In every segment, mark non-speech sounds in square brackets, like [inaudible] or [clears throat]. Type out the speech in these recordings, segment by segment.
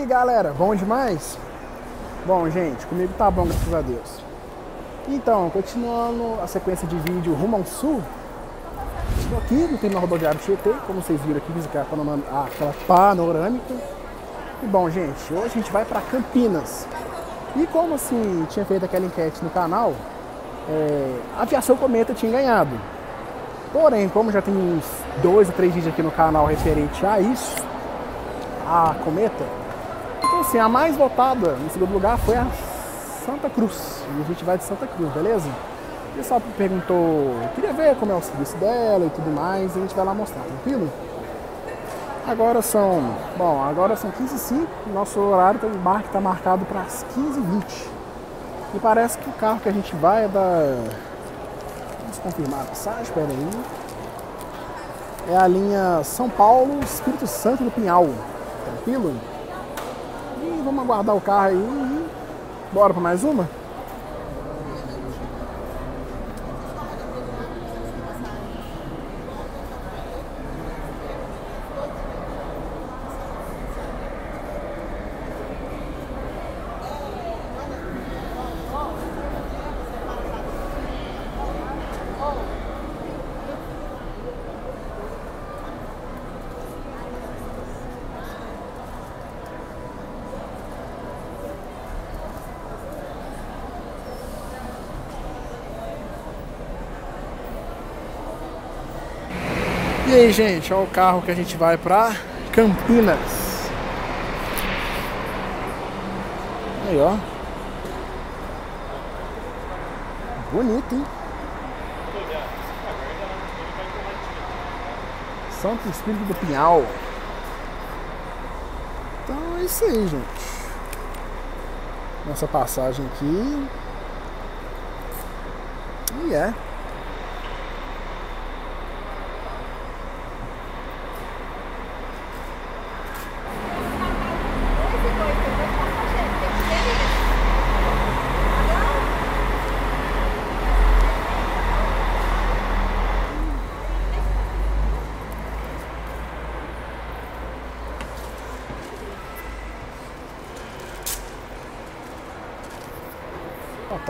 aí, galera, bom demais? Bom, gente, comigo tá bom, graças a Deus. Então, continuando a sequência de vídeo rumo ao sul, estou aqui no terminal rodoviário Tietê, como vocês viram aqui, panorâmica, aquela panorâmica. E bom, gente, hoje a gente vai para Campinas. E como assim, tinha feito aquela enquete no canal, é, a aviação Cometa tinha ganhado. Porém, como já tem uns dois ou três vídeos aqui no canal referente a isso, a Cometa, então assim, a mais votada em segundo lugar foi a Santa Cruz. E a gente vai de Santa Cruz, beleza? O pessoal perguntou, queria ver como é o serviço dela e tudo mais, e a gente vai lá mostrar, tranquilo? Agora são, bom, agora são 15 h 05 nosso horário do embarque está marcado para as 15 h 20 E parece que o carro que a gente vai é da. Vamos confirmar a passagem, espera aí. É a linha São Paulo, Espírito Santo do Pinhal. Tranquilo? Vamos aguardar o carro aí e bora para mais uma? E aí, gente, olha o carro que a gente vai pra Campinas. Aí, ó. Bonito, hein? Santo Espírito do Pinhal. Então é isso aí, gente. Nossa passagem aqui. E é.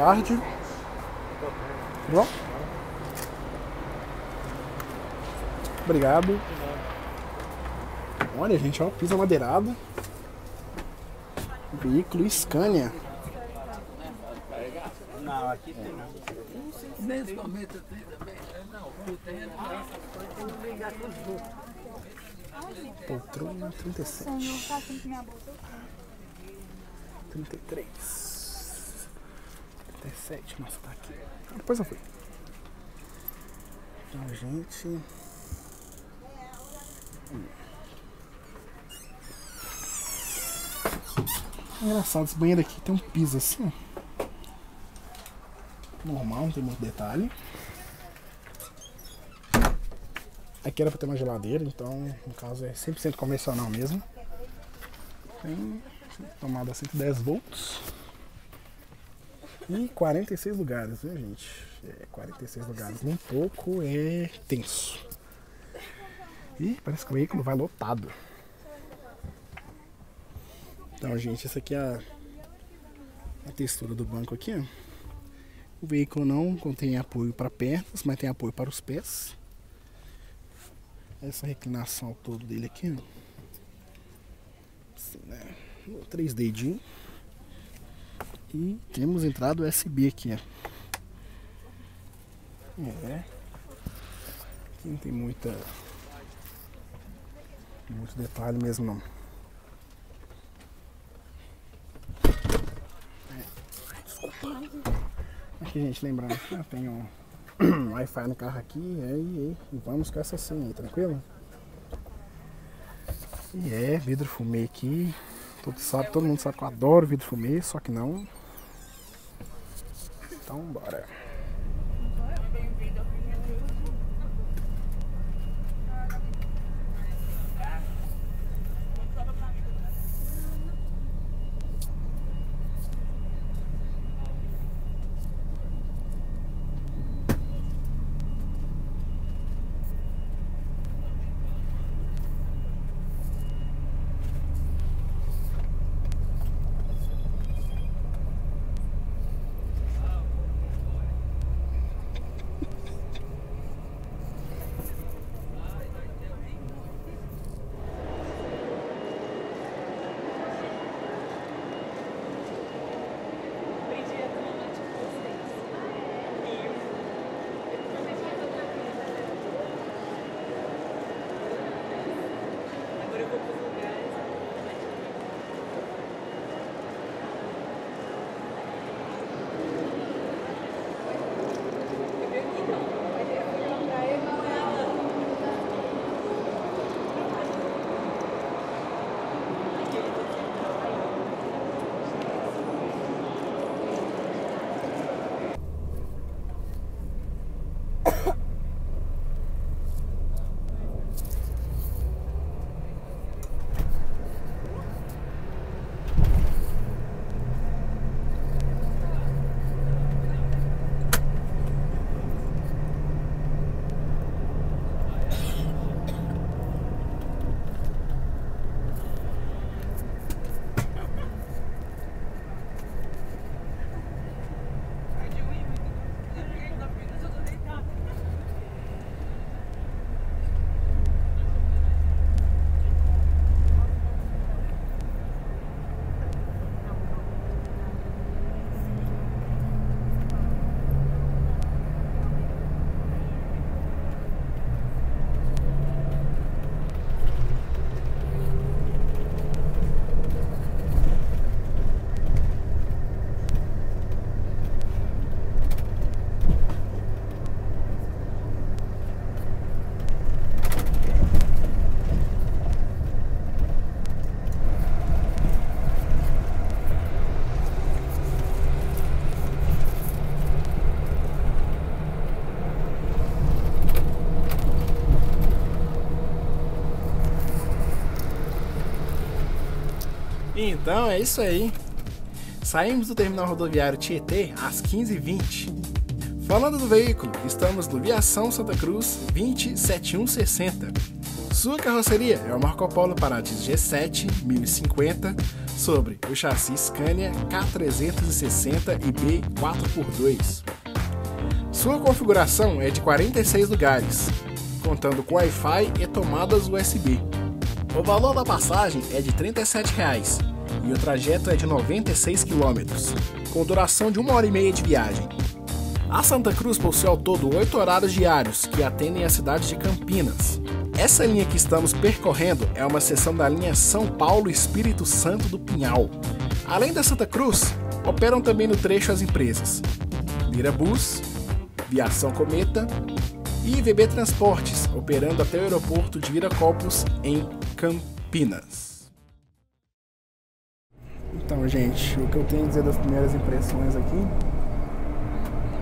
Tarde. Tudo bom? Obrigado. Olha, gente, ó, piso madeirado. Veículo Scania. Não, aqui tem não. Nesse momento tem também. Não, tem Poltrona 37. 33. 37. Nossa, tá aqui. Depois eu fui. Então, gente. É engraçado, esse banheiro aqui tem um piso assim. Normal, não tem muito detalhe. Aqui era pra ter uma geladeira, então no caso é 100% convencional mesmo. Tem tomada 110 volts. E 46 lugares, viu gente? É, 46 lugares, nem pouco é tenso. E parece que o veículo vai lotado. Então, gente, essa aqui é a, a textura do banco aqui. ó. O veículo não contém apoio para pernas, mas tem apoio para os pés. Essa reclinação ao todo dele aqui, ó. Assim, né? Três dedinhos. E temos entrada USB aqui, ó. É. Aqui não tem muita. Muito detalhe mesmo não. É. Desculpa. Aqui, gente, lembrando que eu tenho um [clears throat] Wi-Fi no carro aqui e, e vamos com essa senha aí, tranquilo? E é, vidro fumê aqui. Todo, sabe, todo mundo sabe que eu adoro vidro fumê, só que não. Então, bora. Então é isso aí. Saímos do terminal rodoviário Tietê às 15h20. Falando do veículo, estamos no Viação Santa Cruz 27160. Sua carroceria é o Marco Polo Paratis G7 1050 sobre o chassi Scania K360 e B 4x2. Sua configuração é de 46 lugares, contando com Wi-Fi e tomadas USB. O valor da passagem é de 37 reais, e o trajeto é de 96 km, com duração de uma hora e meia de viagem. A Santa Cruz possui ao todo oito horários diários que atendem a cidade de Campinas. Essa linha que estamos percorrendo é uma seção da linha São Paulo Espírito Santo do Pinhal. Além da Santa Cruz, operam também no trecho as empresas Mirabus, Viação Cometa e VB Transportes, operando até o aeroporto de Viracopos, em Campinas. Então, gente, o que eu tenho a dizer das primeiras impressões aqui.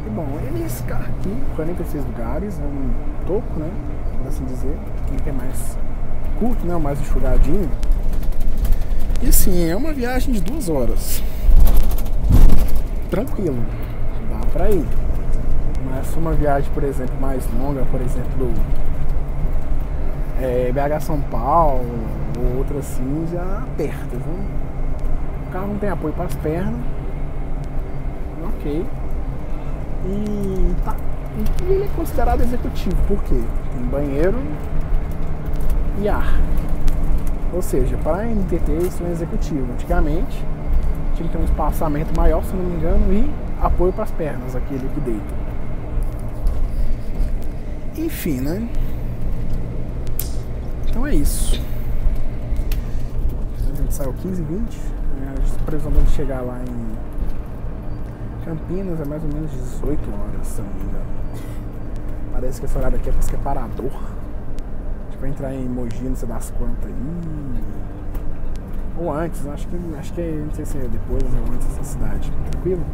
E bom, ele esse carro aqui, 46 lugares, é um toco, né? Por assim dizer. Ele é mais curto, né? Mais enxugadinho. E assim, é uma viagem de duas horas. Tranquilo. Dá pra ir. Mas uma viagem, por exemplo, mais longa, por exemplo, é, BH São Paulo, ou outra assim, já aperta, viu? O carro não tem apoio para as pernas. Ok. E tá. E ele é considerado executivo, por quê? Tem banheiro e ar. Ou seja, para a NTT isso é executivo. Antigamente tinha que ter um espaçamento maior, se não me engano, e apoio para as pernas, aquele que deita. Enfim, né? Então é isso. A gente saiu 15 h 20 A previsão de chegar lá em Campinas é mais ou menos 18 horas, se não me engano. Parece que esse horário aqui é para parador. Tipo, entrar em Mogi, não sei das quantas aí. Ou antes, acho que, acho que é, não sei se é depois ou antes dessa cidade. Tranquilo?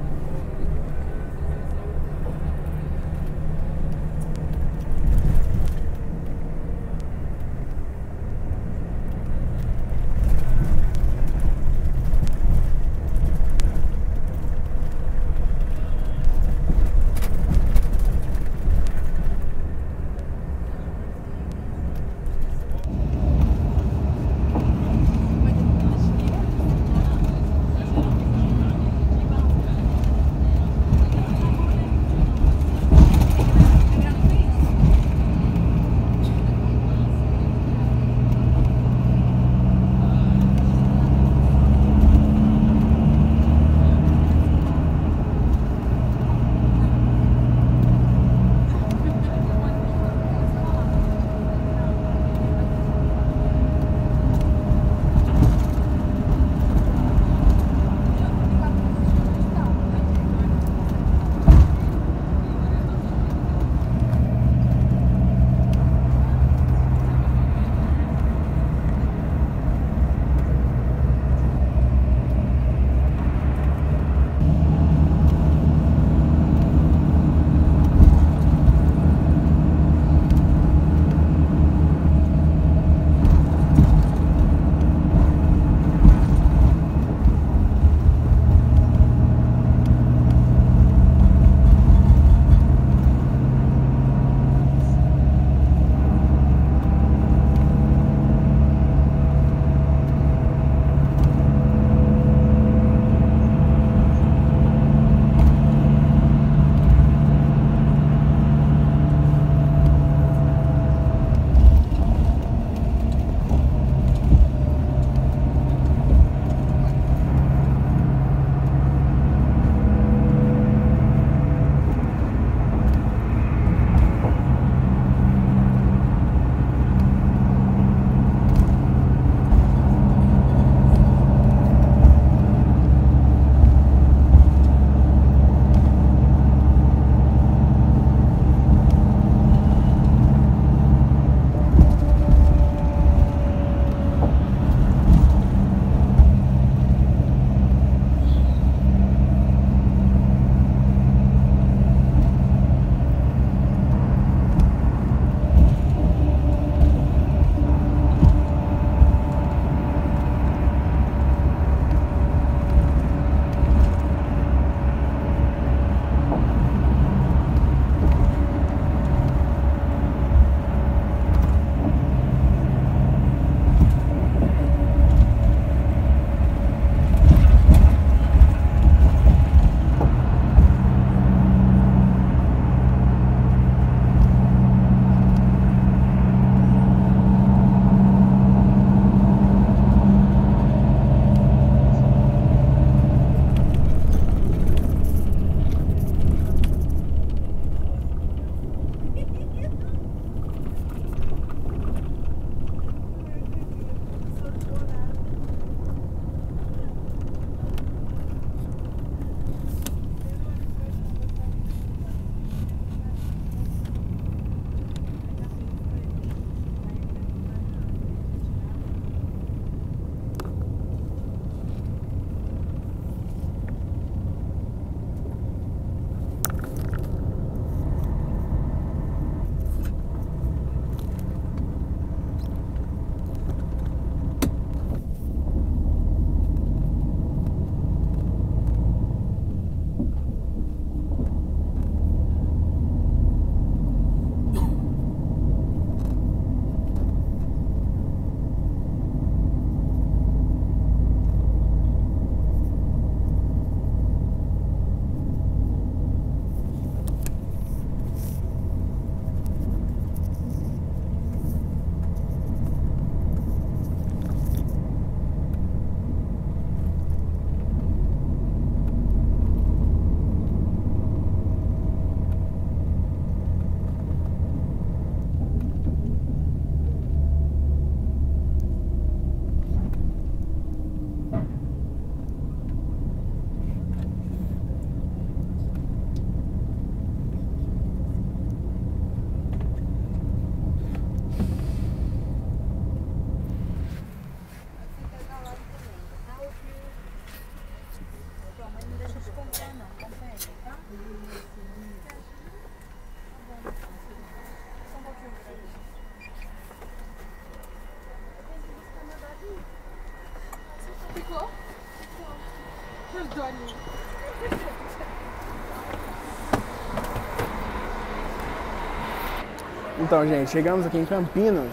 Então, gente, chegamos aqui em Campinas.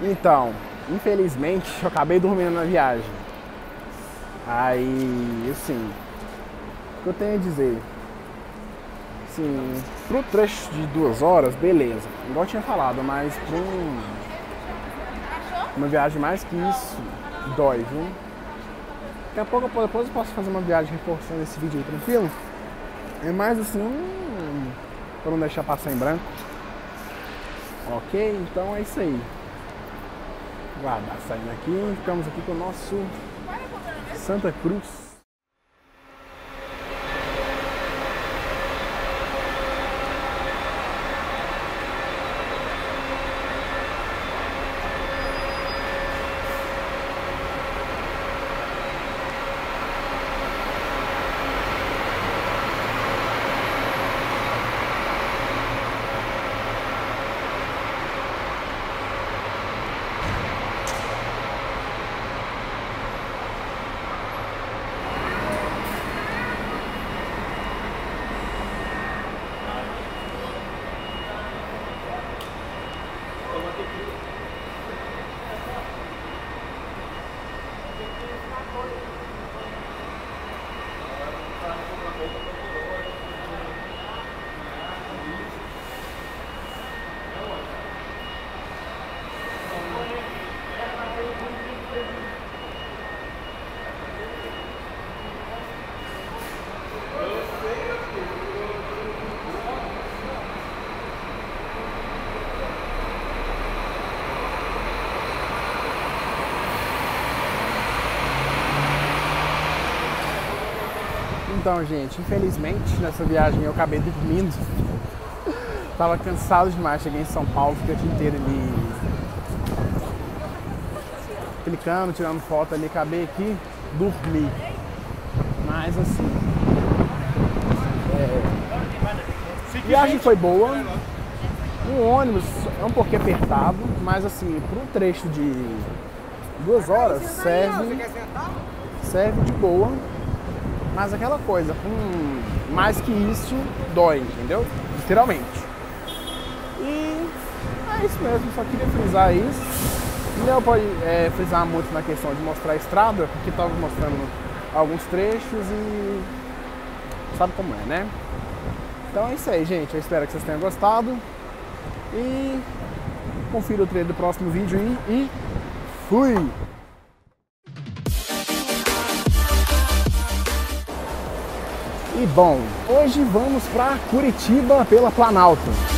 Então, infelizmente, eu acabei dormindo na viagem. Aí, assim, o que eu tenho a dizer? Assim, pro trecho de duas horas, beleza. Igual eu tinha falado, mas pra um, uma viagem mais que isso, dói, viu? Daqui a pouco, depois eu posso fazer uma viagem reforçando esse vídeo aí, tranquilo? É mais assim, hum, pra não deixar passar em branco. Ok? Então é isso aí. Guardar saindo aqui. Ficamos aqui com o nosso Santa Cruz. Então, gente, infelizmente nessa viagem eu acabei dormindo. Tava cansado demais, cheguei em São Paulo, fiquei o dia inteiro ali clicando, tirando foto ali, acabei aqui, dormi. Mas assim. É, viagem foi boa. O ônibus é um pouquinho apertado, mas assim, para um trecho de duas horas serve, serve de boa mas aquela coisa, hum, mais que isso, dói, entendeu? Literalmente. E é isso mesmo, só queria frisar isso. Não pode é, frisar muito na questão de mostrar a estrada, porque estava mostrando alguns trechos e sabe como é, né? Então é isso aí, gente. Eu espero que vocês tenham gostado. E confira o trailer do próximo vídeo e fui! E bom, hoje vamos para Curitiba pela Planalto.